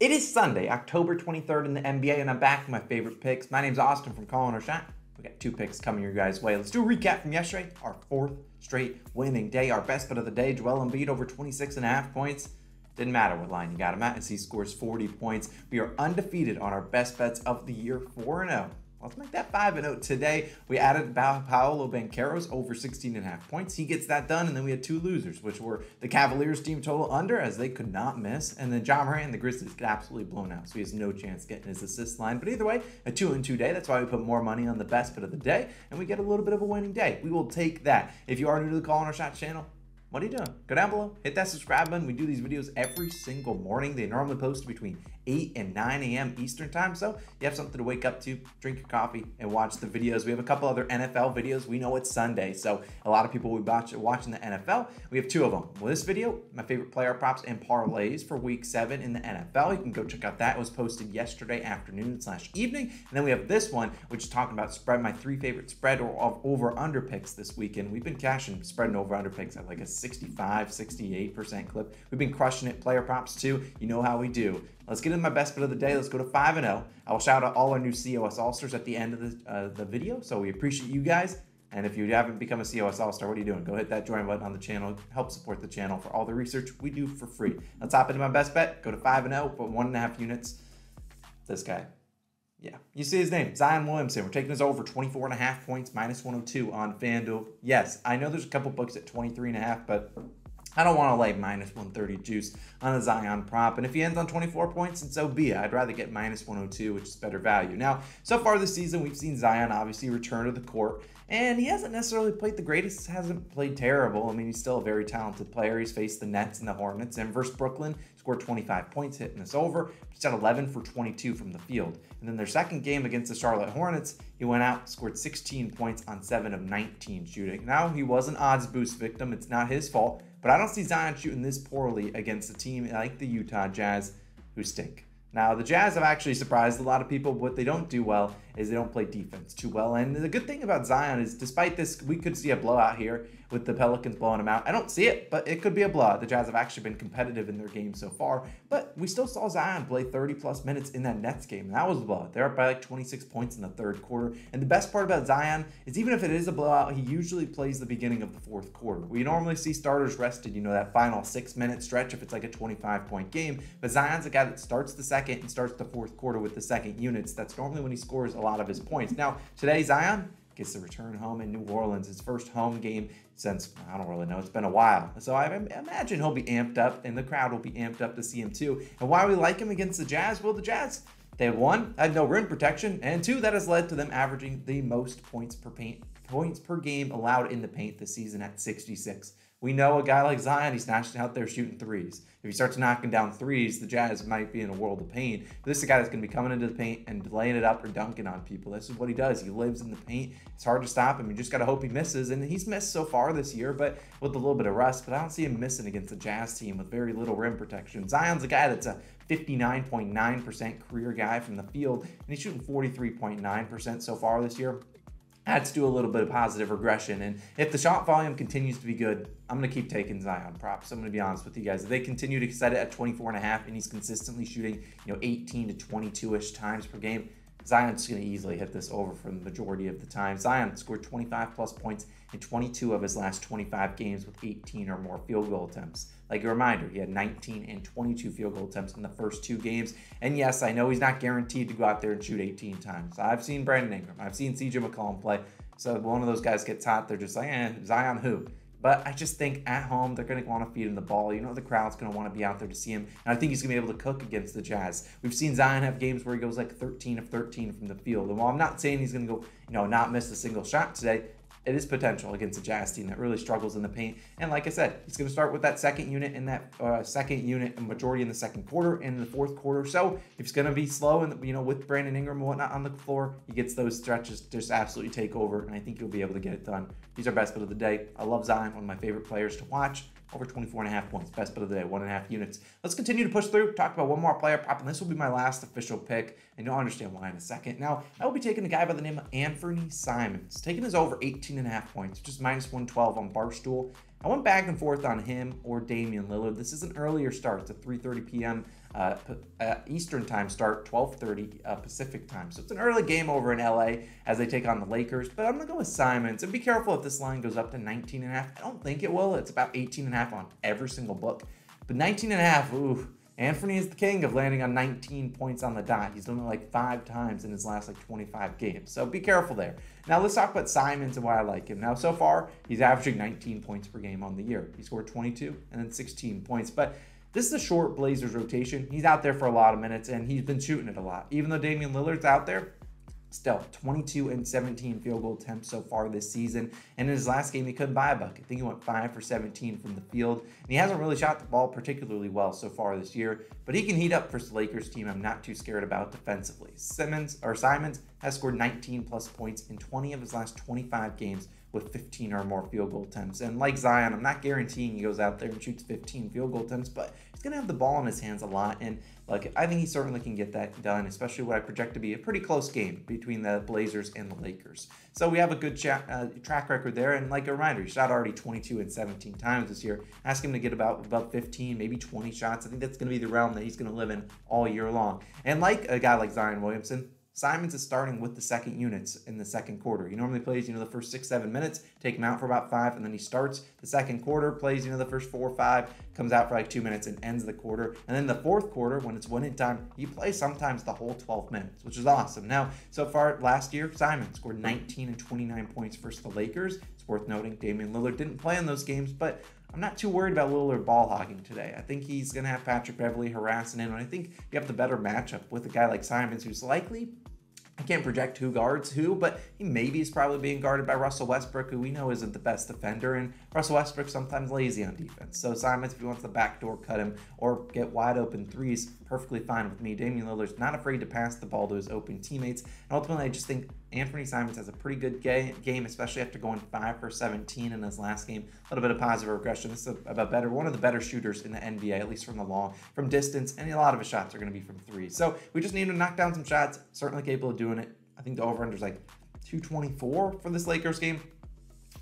It is Sunday, October 23rd in the NBA, and I'm back with my favorite picks. My name's Austin from Calling Our Shot. We got two picks coming your guys' way. Let's do a recap from yesterday, our fourth straight winning day. Our best bet of the day, Joel Embiid over 26 and a half points. Didn't matter what line you got him at as he scores 40 points. We are undefeated on our best bets of the year, 4 0. Let's make that 5 and 0 today. We added Paolo Banchero's over 16 and a half points. He gets that done. And then we had two losers, which were the Cavaliers team total under, as they could not miss. And then Morant and the Grizzlies get absolutely blown out. So he has no chance getting his assist line. But either way, a 2 and 2 day. That's why we put more money on the best bet of the day. And we get a little bit of a winning day. We will take that. If you are new to the Calling Our Shot channel, what are you doing? Go down below, hit that subscribe button. We do these videos every single morning. They normally post between 8 and 9 a.m. Eastern time. So you have something to wake up to, drink your coffee, and watch the videos. We have a couple other NFL videos. We know it's Sunday, so a lot of people will be watching the NFL. We have two of them. Well, this video, my favorite player props and parlays for week seven in the NFL. You can go check out that. It was posted yesterday afternoon slash evening. And then we have this one, which is talking about spread, my three favorite spread or over under picks this weekend. We've been cashing spread and over under picks at like a 65, 68% clip. We've been crushing it. Player props too. You know how we do. Let's get my best bet of the day. Let's go to 5 and 0. I will shout out all our new COS All Stars at the end of the, uh, the video. So we appreciate you guys. And if you haven't become a COS All Star, what are you doing? Go hit that join button on the channel. Help support the channel for all the research we do for free. Let's hop into my best bet. Go to 5 and 0, put one and a half units. This guy. Yeah, you see his name, Zion Williamson. We're taking this over 24 and a half points, minus 102 on FanDuel. Yes, I know there's a couple books at 23 and a half, but I don't want to lay minus 130 juice on a Zion prop. And if he ends on 24 points, and so be it. I'd rather get minus 102, which is better value. Now, so far this season, we've seen Zion obviously return to the court. And he hasn't necessarily played the greatest, hasn't played terrible. I mean, he's still a very talented player. He's faced the Nets and the Hornets. And versus Brooklyn, scored 25 points, hitting this over. He's at 11 for 22 from the field. And then their second game against the Charlotte Hornets, he went out, scored 16 points on 7 of 19 shooting. Now, he was an odds boost victim. It's not his fault. But I don't see Zion shooting this poorly against a team like the Utah Jazz who stink. Now, the Jazz have actually surprised a lot of people. What they don't do well is they don't play defense too well. And the good thing about Zion is, despite this, we could see a blowout here with the Pelicans blowing him out. I don't see it, but it could be a blowout. The Jazz have actually been competitive in their game so far, but we still saw Zion play 30 plus minutes in that Nets game. And that was a blowout. They're up by like 26 points in the third quarter. And the best part about Zion is even if it is a blowout, he usually plays the beginning of the fourth quarter. We normally see starters rested, you know, that final six minute stretch if it's like a 25 point game. But Zion's a guy that starts the second and starts the fourth quarter with the second units. That's normally when he scores a lot of his points. Now, today, Zion, gets to return home in New Orleans, his first home game since I don't really know. It's been a while. So I imagine he'll be amped up and the crowd will be amped up to see him too. And why we like him against the Jazz? Well, the Jazz, they had one, had no rim protection, and two, that has led to them averaging the most points per paint points per game allowed in the paint this season at 66. We know a guy like Zion, he's not out there shooting threes. If he starts knocking down threes, the Jazz might be in a world of pain. But this is a guy that's going to be coming into the paint and laying it up or dunking on people. This is what he does. He lives in the paint. It's hard to stop him. You just got to hope he misses. And he's missed so far this year, but with a little bit of rust. But I don't see him missing against the Jazz team with very little rim protection. Zion's a guy that's a 59.9% career guy from the field, and he's shooting 43.9% so far this year adds to do a little bit of positive regression. And if the shot volume continues to be good, I'm going to keep taking Zion props. I'm going to be honest with you guys. If they continue to set it at 24 and a half and he's consistently shooting, you know, 18 to 22-ish times per game, Zion's going to easily hit this over for the majority of the time. Zion scored 25 plus points in 22 of his last 25 games with 18 or more field goal attempts. Like a reminder, he had 19 and 22 field goal attempts in the first two games. And yes, I know he's not guaranteed to go out there and shoot 18 times. I've seen Brandon Ingram, I've seen CJ McCollum play. So one of those guys gets hot, they're just like, eh, Zion who? But I just think at home, they're going to want to feed him the ball. You know, the crowd's going to want to be out there to see him. And I think he's going to be able to cook against the Jazz. We've seen Zion have games where he goes like 13 of 13 from the field. And while I'm not saying he's going to go, you know, not miss a single shot today, it is potential against a Jazz team that really struggles in the paint. And like I said, he's going to start with that second unit in that uh, second unit, majority in the second quarter and in the fourth quarter. So if he's going to be slow and you know with Brandon Ingram and whatnot on the floor, he gets those stretches just absolutely take over, and I think he'll be able to get it done. He's our best bet of the day. I love Zion, one of my favorite players to watch over 24 and a half points. Best bet of the day, one and a half units. Let's continue to push through, talk about one more player prop, and this will be my last official pick, and you'll understand why in a second. Now, I will be taking a guy by the name of Anthony Simons, taking his over 18 and a half points, just minus 112 on Barstool. I went back and forth on him or Damian Lillard. This is an earlier start. It's a 3.30 p.m. uh, uh, Eastern time start, 12:30 uh, Pacific time. So it's an early game over in LA as they take on the Lakers. But I'm gonna go with Simons and be careful if this line goes up to 19 and a half. I don't think it will. It's about 18 and a half on every single book, but 19 and a half. Ooh. Anthony is the king of landing on 19 points on the dot. He's done it like five times in his last like 25 games. So be careful there. Now let's talk about Simons and why I like him. Now so far he's averaging 19 points per game on the year. He scored 22 and then 16 points. But this is a short Blazers rotation. He's out there for a lot of minutes and he's been shooting it a lot. Even though Damian Lillard's out there, Still, 22 and 17 field goal attempts so far this season. And in his last game, he couldn't buy a bucket. I think he went 5 for 17 from the field. And he hasn't really shot the ball particularly well so far this year. But he can heat up for the Lakers team I'm not too scared about defensively. Simmons or Simons has scored 19 plus points in 20 of his last 25 games with 15 or more field goal attempts. And like Zion, I'm not guaranteeing he goes out there and shoots 15 field goal attempts, but he's going to have the ball in his hands a lot. And like I think he certainly can get that done, especially what I project to be a pretty close game between the Blazers and the Lakers. So we have a good cha- uh, track record there. And like a reminder, he shot already 22 and 17 times this year. Ask him to get about about 15, maybe 20 shots. I think that's going to be the realm that he's going to live in all year long. And like a guy like Zion Williamson, Simons is starting with the second units in the second quarter. He normally plays, you know, the first six, seven minutes, take him out for about five, and then he starts the second quarter, plays, you know, the first four or five, comes out for like two minutes and ends the quarter. And then the fourth quarter, when it's winning time, he plays sometimes the whole 12 minutes, which is awesome. Now, so far last year, Simon scored 19 and 29 points versus the Lakers. It's worth noting Damian Lillard didn't play in those games, but I'm not too worried about Lillard ball hogging today. I think he's going to have Patrick Beverley harassing him, and I think you have the better matchup with a guy like Simons, who's likely I can't project who guards who, but he maybe is probably being guarded by Russell Westbrook, who we know isn't the best defender, and Russell Westbrook sometimes lazy on defense. So Simons, if he wants the backdoor cut him or get wide open threes, perfectly fine with me. Damian Lillard's not afraid to pass the ball to his open teammates, and ultimately, I just think Anthony Simons has a pretty good game, especially after going five for 17 in his last game. A little bit of positive regression. This is a, a better, one of the better shooters in the NBA, at least from the long, from distance, and a lot of his shots are going to be from three. So we just need to knock down some shots. Certainly capable of doing it. I think the over/under is like 224 for this Lakers game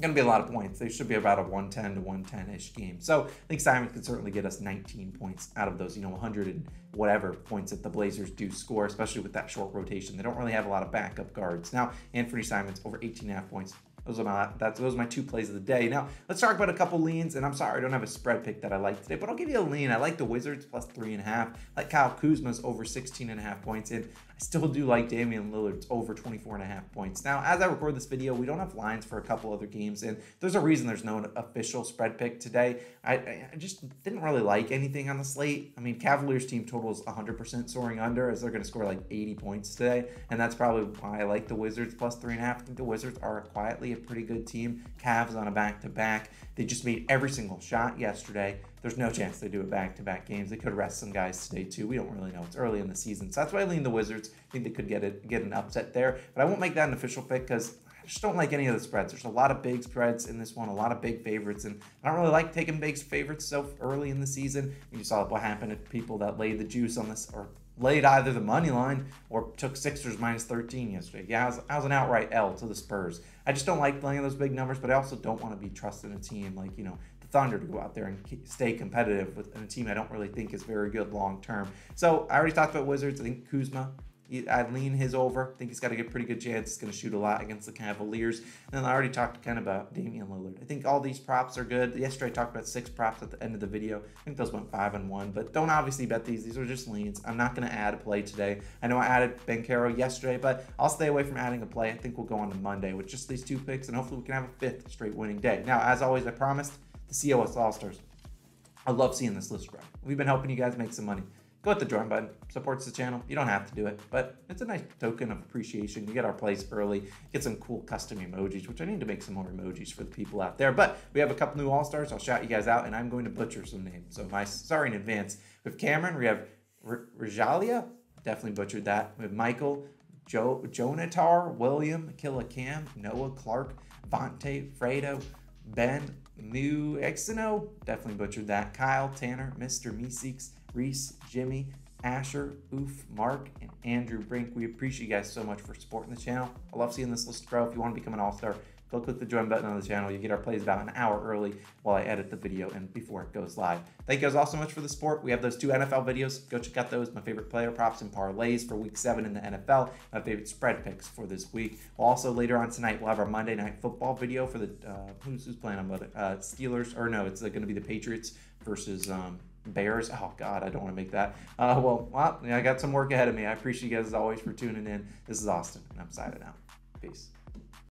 going to be a lot of points. They should be about a 110 to 110 ish game. So I think Simon could certainly get us 19 points out of those, you know, 100 and whatever points that the Blazers do score, especially with that short rotation. They don't really have a lot of backup guards. Now, Anthony Simons over 18 and a half points. Those are my that's those are my two plays of the day. Now let's talk about a couple leans. And I'm sorry I don't have a spread pick that I like today, but I'll give you a lean. I like the Wizards plus three and a half. I like Kyle Kuzma's over 16 and a half points. And I still do like Damian Lillard's over 24 and a half points. Now, as I record this video, we don't have lines for a couple other games, and there's a reason there's no official spread pick today. I, I just didn't really like anything on the slate. I mean, Cavaliers team totals 100% soaring under as they're going to score like 80 points today, and that's probably why I like the Wizards plus three and a half. I think the Wizards are quietly a pretty good team. Cavs on a back-to-back. They just made every single shot yesterday there's no chance they do it back to back games. They could rest some guys today too. We don't really know. It's early in the season. So that's why I lean the Wizards. I think they could get it get an upset there. But I won't make that an official pick because I just don't like any of the spreads. There's a lot of big spreads in this one, a lot of big favorites, and I don't really like taking big favorites so early in the season. You saw what happened to people that laid the juice on this or laid either the money line or took Sixers minus 13 yesterday. Yeah, I was, I was an outright L to the Spurs. I just don't like playing those big numbers, but I also don't want to be trusting a team like, you know, the Thunder to go out there and stay competitive with a team I don't really think is very good long term. So I already talked about Wizards. I think Kuzma, I lean his over. I think he's got to get a pretty good chance. He's going to shoot a lot against the Cavaliers. And then I already talked kind of about Damian Lillard. I think all these props are good. Yesterday I talked about six props at the end of the video. I think those went five and one, but don't obviously bet these. These are just leans. I'm not going to add a play today. I know I added Banchero yesterday, but I'll stay away from adding a play. I think we'll go on to Monday with just these two picks, and hopefully we can have a fifth straight winning day. Now, as always, I promised the COS All Stars. I love seeing this list grow. We've been helping you guys make some money. Go hit the join button. Supports the channel. You don't have to do it, but it's a nice token of appreciation. You get our plays early. Get some cool custom emojis, which I need to make some more emojis for the people out there. But we have a couple new All Stars. I'll shout you guys out, and I'm going to butcher some names. So my sorry in advance. With Cameron, we have R- Rajalia. Definitely butchered that. We have Michael, Joe, Jonatar, William, Killa Cam, Noah Clark, Vontae, Fredo, Ben, Mu Exino, definitely butchered that. Kyle, Tanner, Mr. Meeseeks, Reese, Jimmy, Asher, Oof, Mark, and Andrew Brink. We appreciate you guys so much for supporting the channel. I love seeing this list grow. If you want to become an all-star, go click the join button on the channel. You get our plays about an hour early while I edit the video and before it goes live. Thank you guys all so much for the support. We have those two NFL videos. Go check out those. My favorite player props and parlays for week seven in the NFL. My favorite spread picks for this week. We'll also later on tonight, we'll have our Monday night football video for the, uh, who's, who's playing on? Uh, Steelers, or no, it's going to be the Patriots versus um, Bears. Oh God, I don't want to make that. Uh, well, well, I got some work ahead of me. I appreciate you guys as always for tuning in. This is Austin, and I'm signing out. Peace.